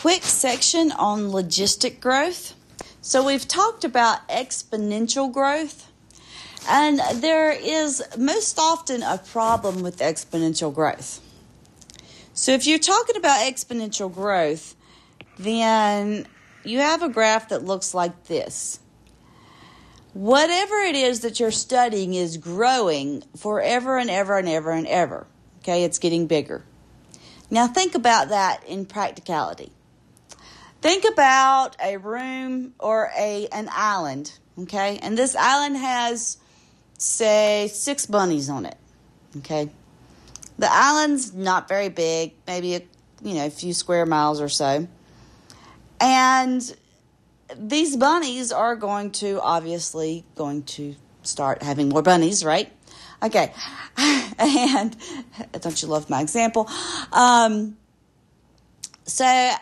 quick section on logistic growth. So, we've talked about exponential growth, and there is most often a problem with exponential growth. So, if you're talking about exponential growth, then you have a graph that looks like this. Whatever it is that you're studying is growing forever and ever and ever and ever. Okay, it's getting bigger. Now, think about that in practicality. Think about a room or a an island, okay? And this island has say 6 bunnies on it. Okay? The island's not very big, maybe a you know, a few square miles or so. And these bunnies are going to obviously going to start having more bunnies, right? Okay. and don't you love my example? Um, so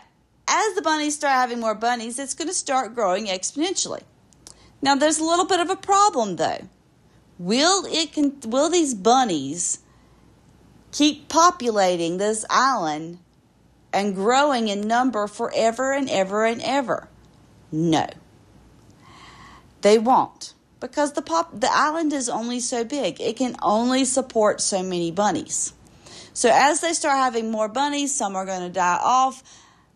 as the bunnies start having more bunnies, it's going to start growing exponentially. Now there's a little bit of a problem though. Will it can will these bunnies keep populating this island and growing in number forever and ever and ever? No. They won't because the pop the island is only so big. It can only support so many bunnies. So as they start having more bunnies, some are going to die off.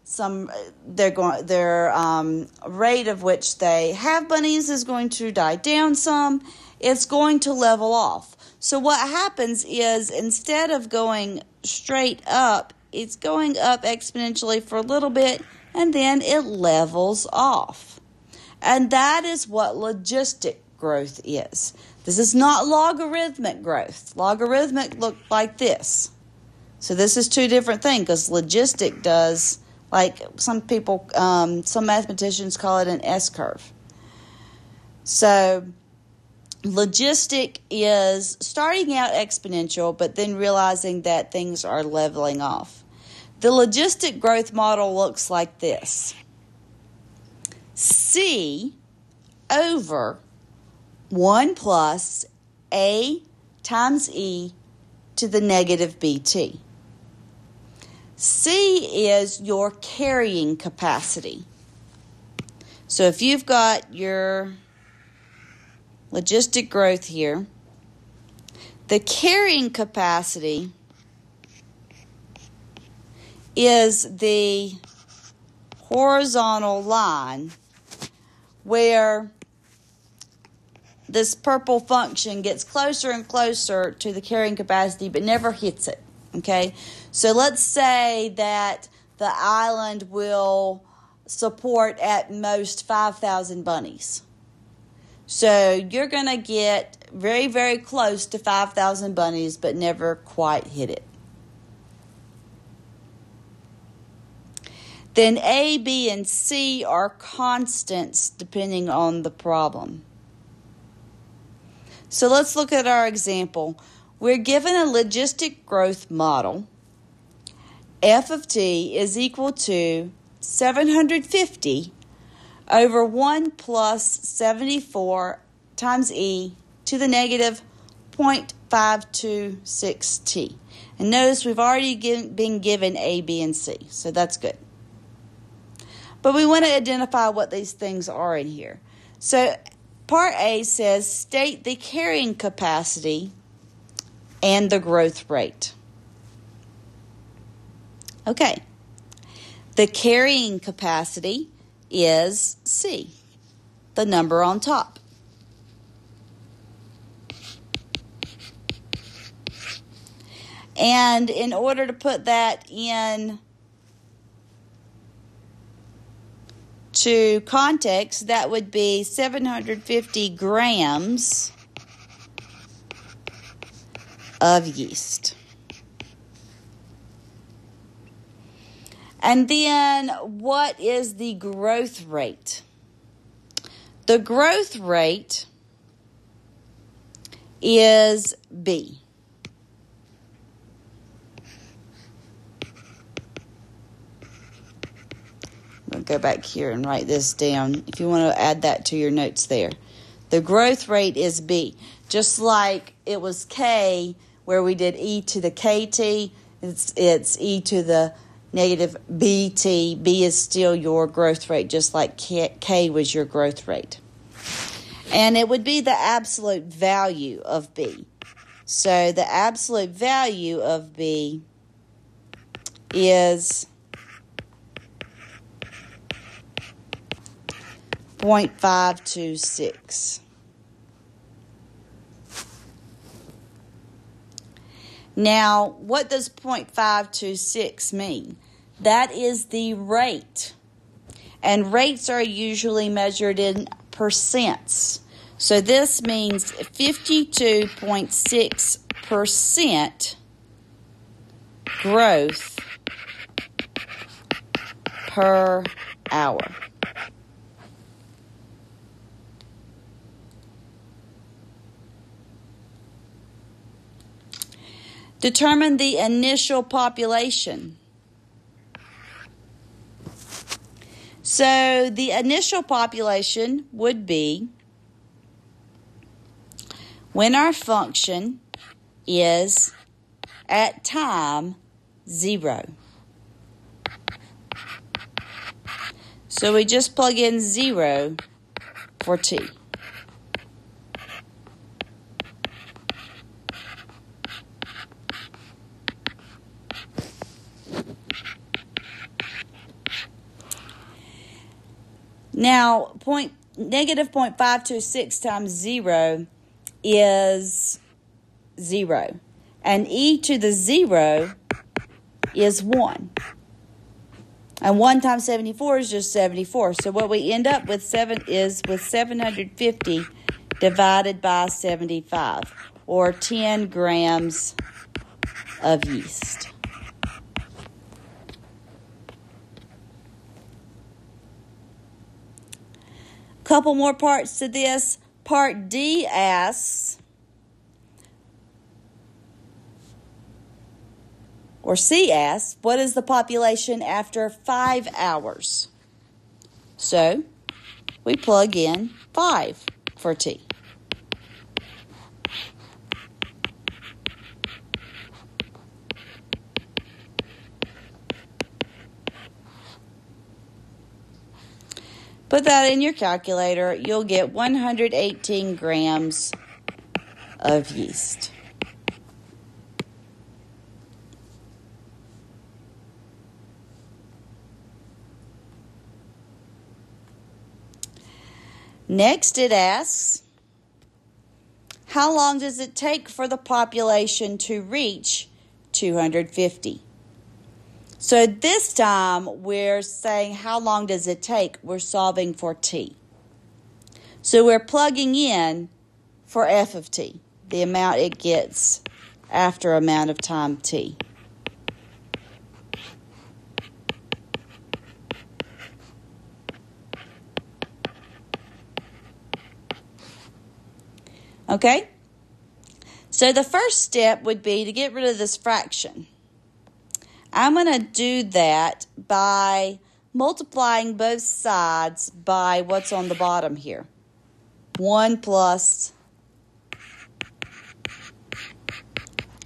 Some they're going their um, rate of which they have bunnies is going to die down some. It's going to level off. So what happens is instead of going straight up, it's going up exponentially for a little bit and then it levels off. And that is what logistic growth is. This is not logarithmic growth. Logarithmic look like this. So this is two different things because logistic does like some people, um, some mathematicians call it an S curve. So logistic is starting out exponential, but then realizing that things are leveling off. The logistic growth model looks like this C over 1 plus A times E to the negative BT. C is your carrying capacity. So if you've got your logistic growth here, the carrying capacity is the horizontal line where this purple function gets closer and closer to the carrying capacity but never hits it. Okay? So let's say that the island will support at most 5,000 bunnies. So you're going to get very, very close to 5,000 bunnies but never quite hit it. Then A, B, and C are constants depending on the problem. So let's look at our example. We're given a logistic growth model. F of t is equal to 750 over 1 plus 74 times e to the negative 0.526t. And notice we've already been given A, B, and C, so that's good. But we want to identify what these things are in here. So Part A says state the carrying capacity and the growth rate. Okay. The carrying capacity is C, the number on top. And in order to put that in to context, that would be 750 grams of yeast. And then, what is the growth rate? The growth rate is B. go back here and write this down if you want to add that to your notes there. The growth rate is B. Just like it was K where we did E to the KT, it's, it's E to the negative bt. b is still your growth rate, just like k, k was your growth rate. And it would be the absolute value of b. So the absolute value of b is 0.526. Now, what does 0.526 mean? That is the rate. And rates are usually measured in percents. So this means 52.6% growth per hour. Determine the initial population. So the initial population would be when our function is at time zero. So we just plug in zero for t. Now, point negative 0.526 times 0 is 0. And e to the 0 is 1. And 1 times 74 is just 74. So what we end up with seven is with 750 divided by 75, or 10 grams of yeast. Couple more parts to this. Part D asks, or C asks, what is the population after five hours? So we plug in 5 for T. Put that in your calculator. You'll get 118 grams of yeast. Next, it asks, how long does it take for the population to reach 250? So this time we're saying how long does it take? We're solving for t. So we're plugging in for f of t, the amount it gets after amount of time t. Okay? So the first step would be to get rid of this fraction. I'm going to do that by multiplying both sides by what's on the bottom here. 1 plus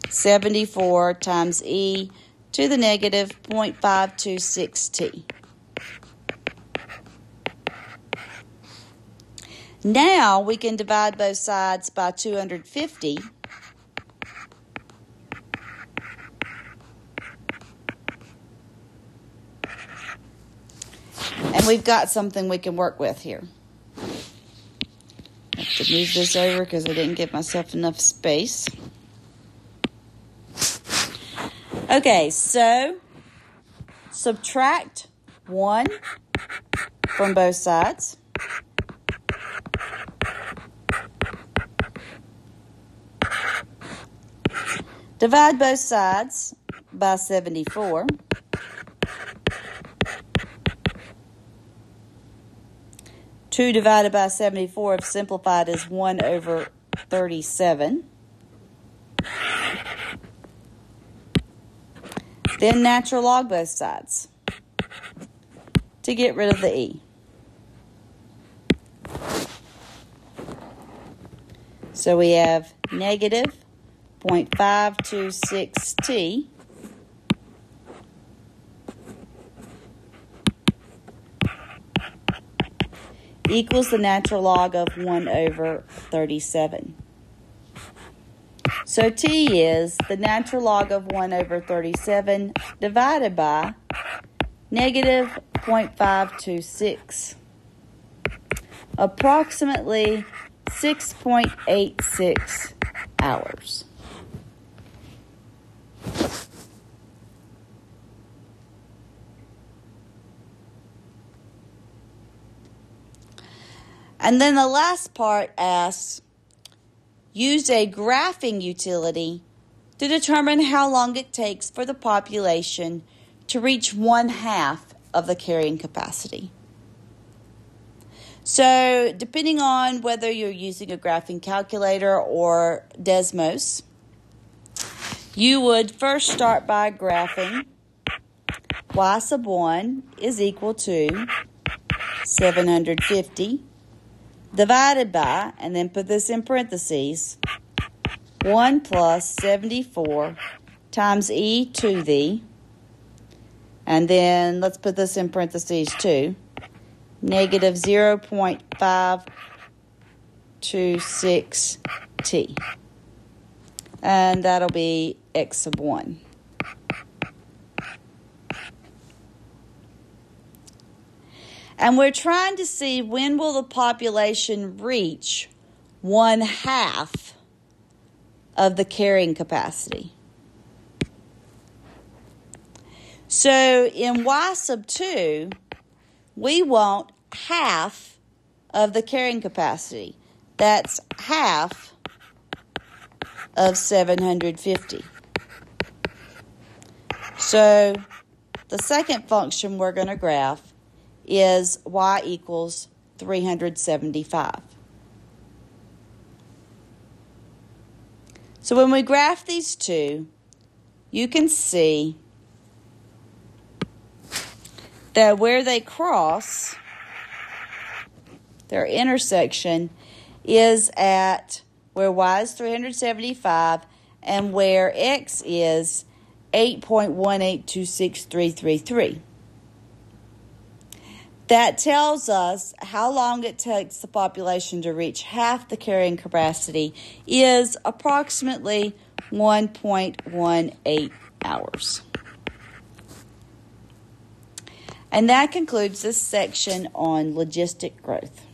74 times e to the negative 0.526t. Now we can divide both sides by 250 we've got something we can work with here. I have to move this over because I didn't give myself enough space. Okay, so subtract 1 from both sides. Divide both sides by 74. 2 divided by 74, if simplified, is 1 over 37. Then natural log both sides to get rid of the e. So we have negative 0.526t equals the natural log of 1 over 37. So t is the natural log of 1 over 37 divided by negative 0.526, approximately 6.86 hours. And then the last part asks use a graphing utility to determine how long it takes for the population to reach one half of the carrying capacity. So, depending on whether you're using a graphing calculator or Desmos, you would first start by graphing y sub 1 is equal to 750 divided by, and then put this in parentheses, 1 plus 74 times e to the, and then let's put this in parentheses too, negative 0.526t. And that'll be x sub 1. And we're trying to see when will the population reach one half of the carrying capacity. So in y sub 2, we want half of the carrying capacity. That's half of 750. So the second function we're going to graph is y equals 375. So when we graph these two, you can see that where they cross, their intersection is at where y is 375 and where x is 8.1826333. That tells us how long it takes the population to reach half the carrying capacity is approximately 1.18 hours. And that concludes this section on logistic growth.